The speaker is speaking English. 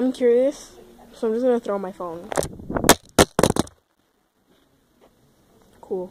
I'm curious, so I'm just gonna throw my phone. Cool.